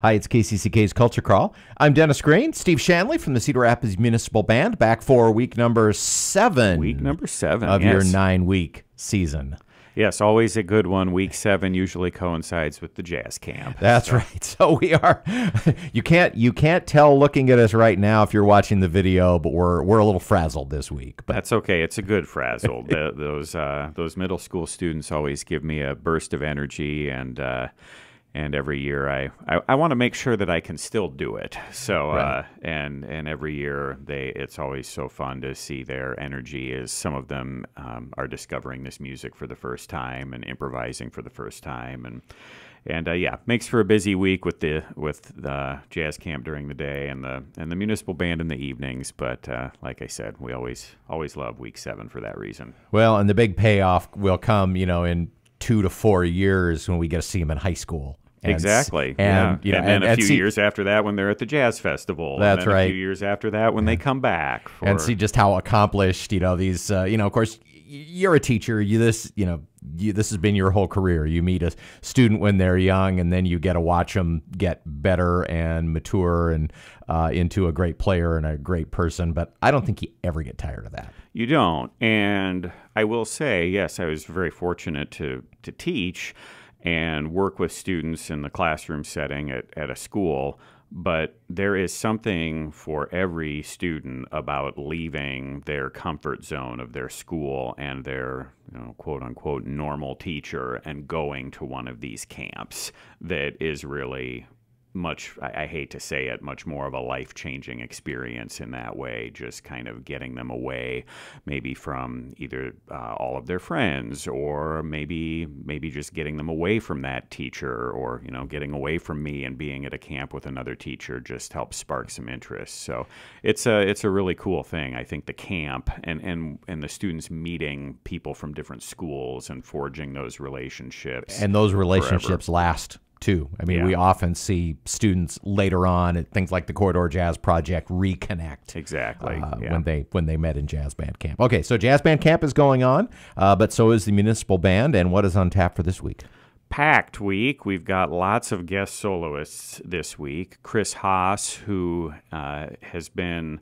Hi, it's KCCK's Culture Crawl. I'm Dennis Green, Steve Shanley from the Cedar Rapids Municipal Band, back for week number seven. Week number seven of yes. your nine week season. Yes, always a good one. Week seven usually coincides with the jazz camp. That's so. right. So we are. You can't you can't tell looking at us right now if you're watching the video, but we're we're a little frazzled this week. But that's okay. It's a good frazzle. the, those uh, those middle school students always give me a burst of energy and. Uh, and every year I, I, I want to make sure that I can still do it. So right. uh, and and every year they it's always so fun to see their energy as some of them um, are discovering this music for the first time and improvising for the first time and and uh, yeah, makes for a busy week with the with the jazz camp during the day and the and the municipal band in the evenings. But uh, like I said, we always always love week seven for that reason. Well, and the big payoff will come, you know, in two to four years when we get to see them in high school. And, exactly. And, yeah. you know, and then and, a few see, years after that when they're at the jazz festival. That's right. A few years after that when they come back. For... And see just how accomplished, you know, these, uh, you know, of course, you're a teacher. You this, you know, you, this has been your whole career. You meet a student when they're young, and then you get to watch them get better and mature and uh, into a great player and a great person. But I don't think you ever get tired of that. You don't. And I will say, yes, I was very fortunate to to teach and work with students in the classroom setting at, at a school. But there is something for every student about leaving their comfort zone of their school and their you know, quote unquote normal teacher and going to one of these camps that is really much I, I, hate to say it much more of a life-changing experience in that way just kind of getting them away maybe from either uh, all of their friends or maybe maybe just getting them away from that teacher or you know getting away from me and being at a camp with another teacher just helps spark some interest so it's a it's a really cool thing I think the camp and and and the students meeting people from different schools and forging those relationships and those relationships forever. last too. I mean, yeah. we often see students later on at things like the Corridor Jazz Project reconnect. Exactly. Uh, yeah. When they when they met in jazz band camp. Okay, so jazz band camp is going on, uh, but so is the municipal band. And what is on tap for this week? Packed week. We've got lots of guest soloists this week. Chris Haas, who uh, has been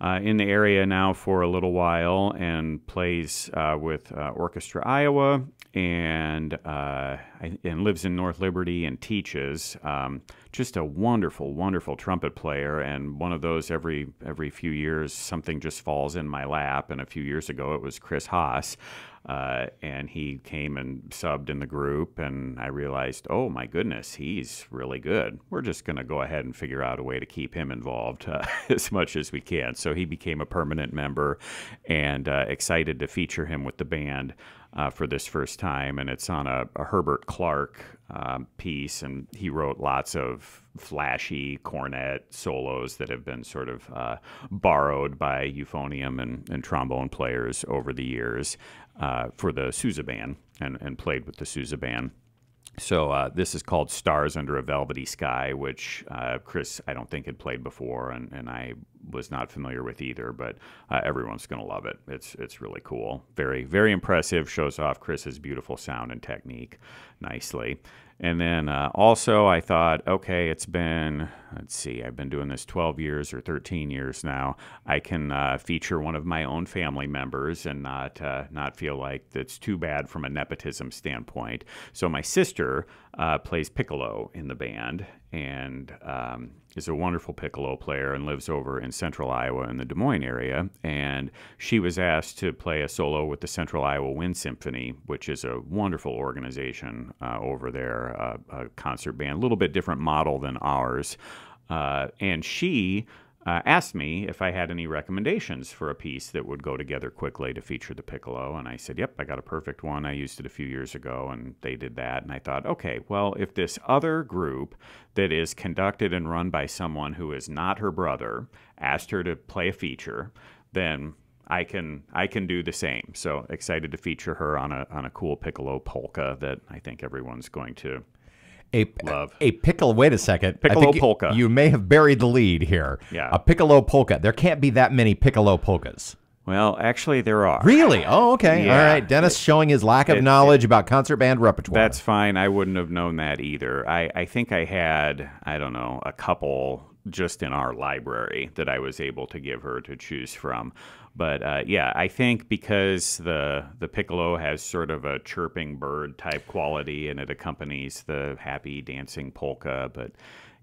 uh, in the area now for a little while and plays uh, with uh, Orchestra Iowa and uh, and lives in North Liberty and teaches. Um, just a wonderful, wonderful trumpet player, and one of those every every few years something just falls in my lap. And a few years ago, it was Chris Haas. Uh, and he came and subbed in the group, and I realized, oh my goodness, he's really good. We're just going to go ahead and figure out a way to keep him involved uh, as much as we can. So he became a permanent member, and uh, excited to feature him with the band uh, for this first time. And it's on a, a Herbert Clarke um, piece, and he wrote lots of flashy cornet solos that have been sort of uh, borrowed by euphonium and, and trombone players over the years uh, for the Sousa band and, and played with the Sousa band. So uh, this is called Stars Under a Velvety Sky, which uh, Chris I don't think had played before, and, and I was not familiar with either. But uh, everyone's going to love it. It's it's really cool, very very impressive. Shows off Chris's beautiful sound and technique nicely. And then uh, also, I thought, okay, it's been, let's see, I've been doing this 12 years or 13 years now. I can uh, feature one of my own family members and not, uh, not feel like that's too bad from a nepotism standpoint. So, my sister uh, plays piccolo in the band, and um, is a wonderful piccolo player and lives over in central Iowa in the Des Moines area. And she was asked to play a solo with the Central Iowa Wind Symphony, which is a wonderful organization uh, over there, uh, a concert band, a little bit different model than ours. Uh, and she uh, asked me if I had any recommendations for a piece that would go together quickly to feature the piccolo. And I said, Yep, I got a perfect one. I used it a few years ago and they did that. And I thought, okay, well, if this other group that is conducted and run by someone who is not her brother asked her to play a feature, then I can I can do the same. So excited to feature her on a on a cool piccolo polka that I think everyone's going to a love a piccolo. Wait a second, piccolo polka. You, you, may have buried the lead here. Yeah, a piccolo polka. There can't be that many piccolo polkas. Well, actually, there are. Really? Oh, okay. Yeah. All right. Dennis showing his lack of it- knowledge about concert band repertoire. That's fine. I wouldn't have known that either. I, I think I had, I don't know, a couple just in our library that I was able to give her to choose from. But uh, yeah, I think because the the piccolo has sort of a chirping bird type quality and it accompanies the happy dancing polka. But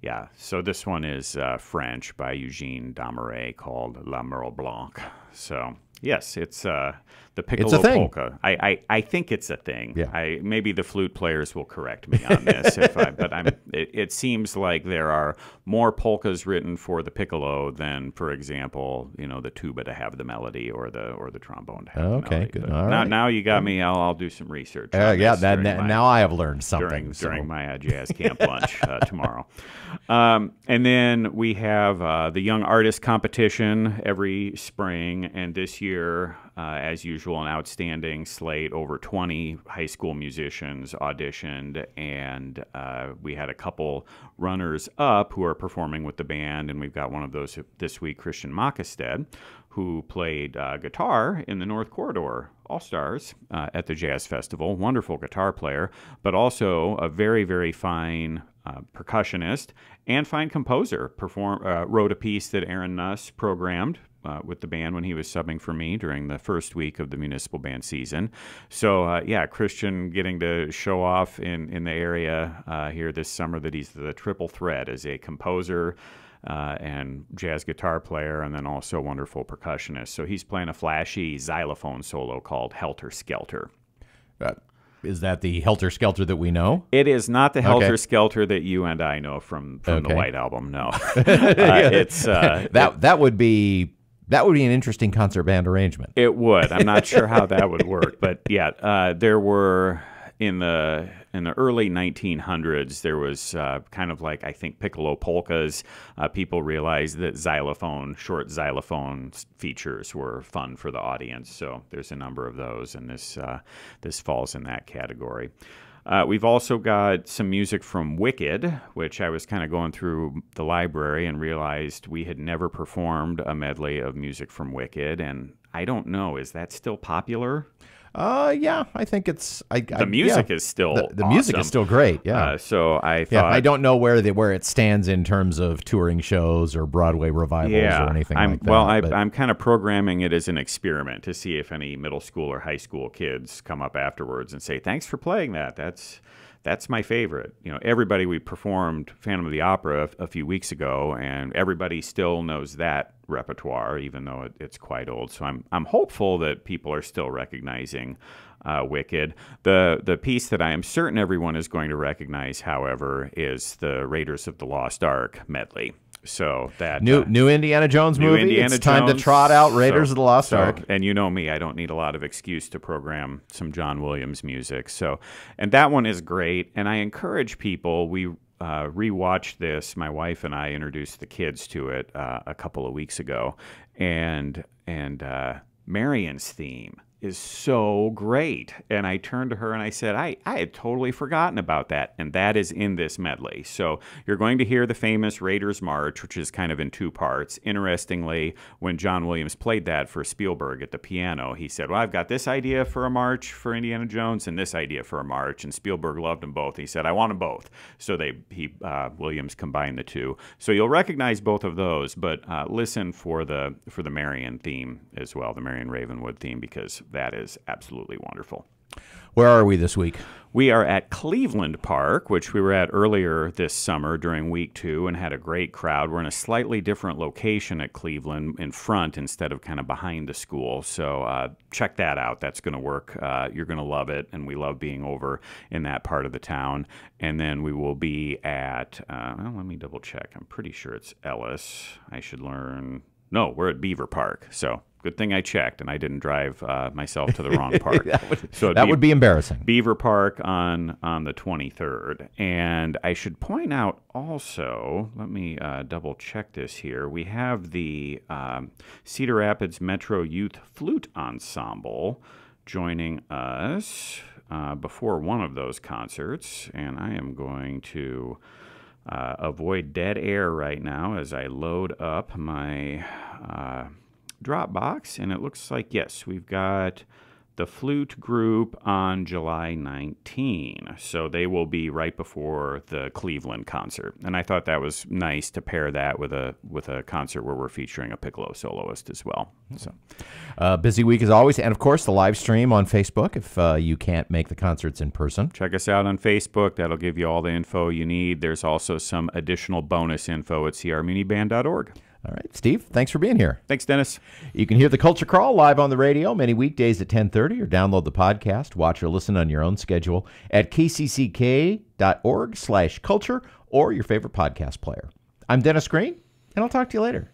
yeah, so this one is uh, French by Eugène Damaré called La Merle Blanc. So yes, it's uh, the piccolo thing. polka. I, I, I think it's a thing. Yeah. I maybe the flute players will correct me on this if I, but I'm. It, it seems like there are more polkas written for the piccolo than, for example, you know, the tuba to have the melody or the or the trombone to have Okay, the melody. good. All now, right. now you got me. I'll, I'll do some research. Uh, yeah, that, that- my- now I have learned something. during so- during my uh, jazz camp lunch uh, tomorrow. Um, and then we have uh, the Young Artist Competition every spring, and this year, uh, as usual, an outstanding slate. Over 20 high school musicians auditioned, and uh, we had a couple runners up who are performing with the band, and we've got one of those this week, Christian Maakestad, who played uh, guitar in the North Corridor All Stars uh, at the Jazz Festival. Wonderful guitar player, but also a very, very fine uh, percussionist and fine composer. Perform uh, wrote a piece that Aaron Nuss programmed. Uh, with the band when he was subbing for me during the first week of the municipal band season. So, uh, yeah, Christian getting to show off in, in the area uh, here this summer that he's the triple threat as a composer, uh, and jazz guitar player, and then also wonderful percussionist. So he's playing a flashy xylophone solo called Helter Skelter. Uh, is that the Helter Skelter that we know? It is not the Helter Okay. Skelter that you and I know from, from the White Album. No, uh, it's uh, that that would be that would be an interesting concert band arrangement. It would. I'm not sure how that would work, but yeah, uh, there were in the in the early 1900s. There was uh, kind of like I think piccolo polkas. Uh, people realized that xylophone, short xylophone features were fun for the audience. So there's a number of those, and this uh, this falls in that category. Uh, we've also got some music from Wicked, which I was kind of going through the library and realized we had never performed a medley of music from Wicked. And I don't know, is that still popular? Uh, yeah, I think it's I, The music is still the, the music is still great. Yeah, Uh, so I yeah. I don't know where the where it stands in terms of touring shows or Broadway revivals yeah, or anything I'm, like that. well, I, I'm kind of programming it as an experiment to see if any middle school or high school kids come up afterwards and say, "Thanks for playing that. That's that's my favorite." You know, everybody we performed Phantom of the Opera a, a few weeks ago, and everybody still knows that repertoire, even though it, it's quite old. So I'm I'm hopeful that people are still recognizing. Uh, Wicked. The the piece that I am certain everyone is going to recognize, however, is the Raiders of the Lost Ark medley. So that new uh, new Indiana Jones New movie. Indiana it's time to trot out Raiders So- of the Lost so- Ark. And you know me, I don't need a lot of excuse to program some John Williams music. So, and that one is great. And I encourage people. We uh, rewatched this. My wife and I introduced the kids to it uh, a couple of weeks ago, and and uh, Marion's theme is so great. And I turned to her and I said, I, I had totally forgotten about that. And that is in this medley. So you're going to hear the famous Raiders March, which is kind of in two parts. Interestingly, when John Williams played that for Spielberg at the piano, he said, Well, I've got this idea for a march for Indiana Jones and this idea for a march. And Spielberg loved them both. He said, I want them both. So they he uh, Williams combined the two. So you'll recognize both of those, but uh, listen for the for the Marion theme as well, the Marion Ravenwood theme, because that is absolutely wonderful. Where are we this week? We are at Cleveland Park, which we were at earlier this summer during week two and had a great crowd. We're in a slightly different location at Cleveland in front instead of kind of behind the school. So uh, check that out. That's going to work. Uh, you're going to love it. And we love being over in that part of the town. And then we will be at, uh, well, let me double check. I'm pretty sure it's Ellis. I should learn. No, we're at Bever Park. So good thing I checked and I didn't drive uh, myself to the wrong park. so it'd That would be embarrassing. Bever Park on on the 23rd. And I should point out also, let me uh, double check this here. We have the um, Cedar Rapids Metro Youth Flute Ensemble joining us uh, before one of those concerts, and I am going to. Uh, avoid dead air right now as I load up my uh, Dropbox, and it looks like yes, we've got the flute group on July 19. So they will be right before the Cleveland concert. And I thought that was nice to pair that with a with a concert where we're featuring a piccolo soloist as well. So uh, busy week as always, and of course the live stream on Facebook if uh, you can't make the concerts in person. Check us out on Facebook. That'll give you all the info you need. There's also some additional bonus info at crmuniband.org. All right, Steve, thanks for being here. Thanks, Dennis. You can hear the Culture Crawl live on the radio many weekdays at 10:30 or download the podcast, watch or listen on your own schedule at kcck.org/culture or your favorite podcast player. I'm Dennis Green, and I'll talk to you later.